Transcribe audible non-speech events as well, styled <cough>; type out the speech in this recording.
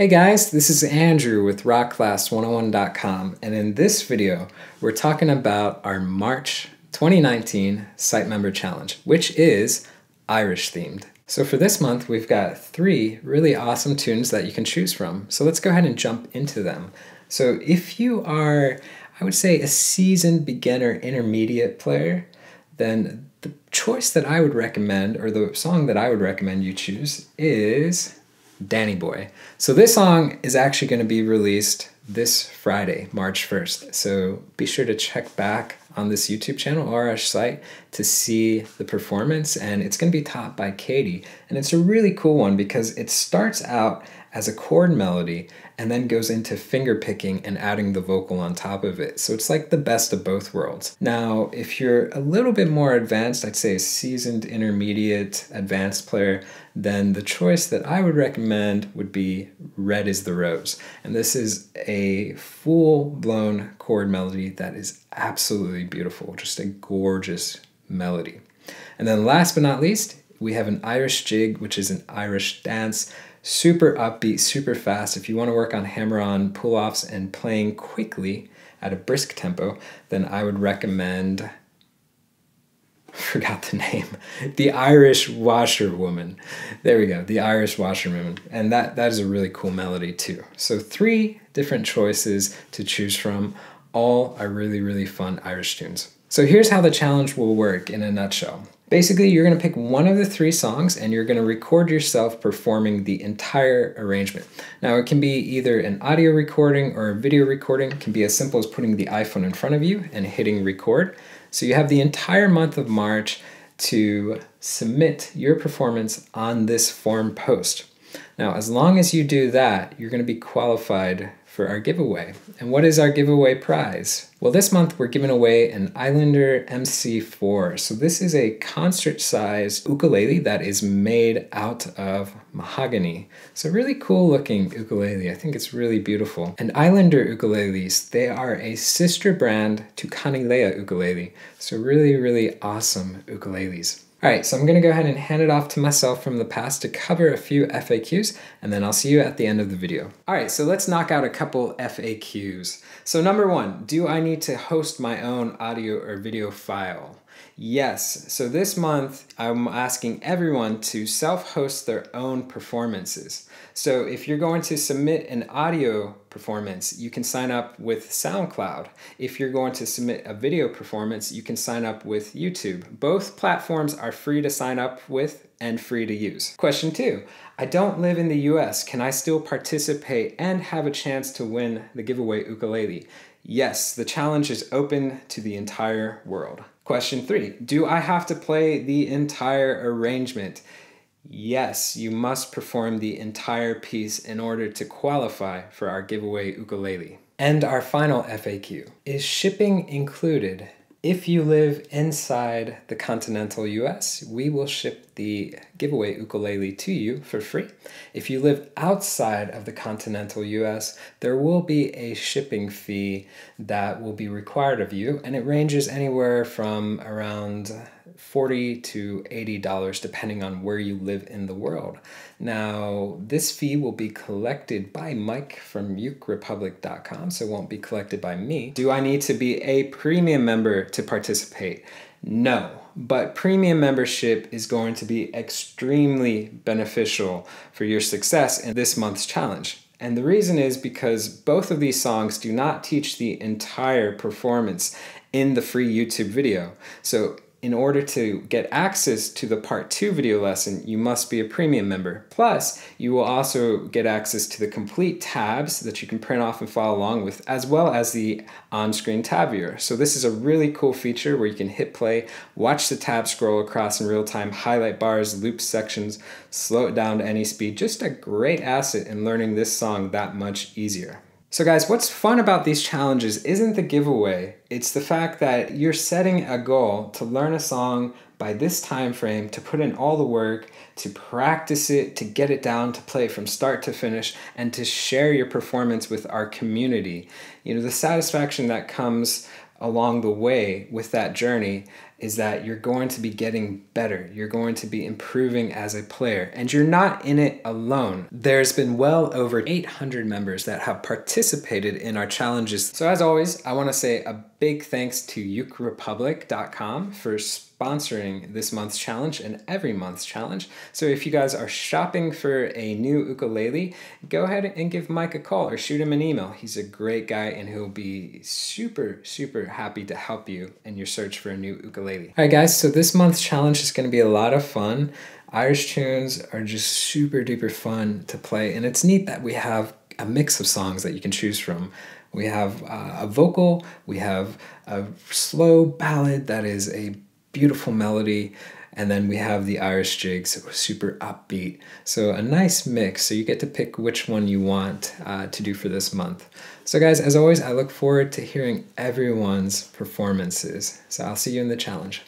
Hey guys, this is Andrew with rockclass101.com and in this video we're talking about our March 2019 site member challenge, which is Irish themed. So for this month we've got three really awesome tunes that you can choose from. So let's go ahead and jump into them. So if you are, I would say a seasoned beginner intermediate player, then the choice that I would recommend or the song that I would recommend you choose is Danny Boy. So this song is actually going to be released this Friday, March 1st. So be sure to check back on this YouTube channel or our site to see the performance and it's going to be taught by Katie. And it's a really cool one because it starts out as a chord melody and then goes into finger picking and adding the vocal on top of it. So it's like the best of both worlds. Now, if you're a little bit more advanced, I'd say a seasoned intermediate advanced player, then the choice that I would recommend would be Red is the Rose. And this is a full blown chord melody that is absolutely beautiful, just a gorgeous melody. And then last but not least, we have an Irish jig, which is an Irish dance super upbeat, super fast. If you want to work on hammer on pull offs and playing quickly at a brisk tempo, then I would recommend. <laughs> Forgot the name. <laughs> The Irish Washerwoman. There we go. The Irish Washerwoman. And that, that is a really cool melody too. So, three different choices to choose from. All are really, really fun Irish tunes. So, here's how the challenge will work in a nutshell. Basically, you're going to pick one of the three songs and you're going to record yourself performing the entire arrangement. Now, it can be either an audio recording or a video recording. It can be as simple as putting the iPhone in front of you and hitting record. So you have the entire month of March to submit your performance on this form post. Now, as long as you do that, you're going to be qualified for our giveaway. And what is our giveaway prize? Well, this month we're giving away an Islander MC4. So this is a concert-sized ukulele that is made out of mahogany. So really cool looking ukulele. I think it's really beautiful. And Islander ukuleles, they are a sister brand to Kanile'a ukulele. So really, really awesome ukuleles. All right, so I'm gonna go ahead and hand it off to myself from the past to cover a few FAQs, and then I'll see you at the end of the video. All right, so let's knock out a couple FAQs. So number one, do I need to host my own audio or video file? Yes, so this month I'm asking everyone to self host their own performances. So if you're going to submit an audio performance, you can sign up with SoundCloud. If you're going to submit a video performance, you can sign up with YouTube. Both platforms are free to sign up with and free to use. Question two I don't live in the US. Can I still participate and have a chance to win the giveaway ukulele? Yes, the challenge is open to the entire world. Question three Do I have to play the entire arrangement? Yes, you must perform the entire piece in order to qualify for our giveaway ukulele. And our final FAQ Is shipping included? If you live inside the continental US, we will ship the giveaway ukulele to you for free. If you live outside of the continental US, there will be a shipping fee that will be required of you, and it ranges anywhere from around 40 to 80 dollars depending on where you live in the world. Now, this fee will be collected by Mike from ukerepublic.com, so it won't be collected by me. Do I need to be a premium member to participate? No, but premium membership is going to be extremely beneficial for your success in this month's challenge. And the reason is because both of these songs do not teach the entire performance in the free YouTube video. So in order to get access to the part two video lesson, you must be a premium member. Plus, you will also get access to the complete tabs that you can print off and follow along with, as well as the on-screen tab viewer. So this is a really cool feature where you can hit play, watch the tab scroll across in real time, highlight bars, loop sections, slow it down to any speed. Just a great asset in learning this song that much easier. So guys, what's fun about these challenges isn't the giveaway, it's the fact that you're setting a goal to learn a song by this time frame, to put in all the work, to practice it, to get it down, to play from start to finish, and to share your performance with our community. You know, the satisfaction that comes along the way with that journey is that you're going to be getting better. You're going to be improving as a player, and you're not in it alone. There's been well over 800 members that have participated in our challenges. So, as always, I want to say a big thanks to ukerepublic.com for sponsoring this month's challenge and every month's challenge. So if you guys are shopping for a new ukulele, go ahead and give Mike a call or shoot him an email. He's a great guy and he'll be super, super happy to help you in your search for a new ukulele. All right, guys, so this month's challenge is going to be a lot of fun. Irish tunes are just super duper fun to play, and it's neat that we have a mix of songs that you can choose from. We have uh, a vocal, we have a slow ballad that is a beautiful melody, and then we have the Irish jigs, super upbeat. So a nice mix. So you get to pick which one you want uh, to do for this month. So guys, as always, I look forward to hearing everyone's performances. So I'll see you in the challenge.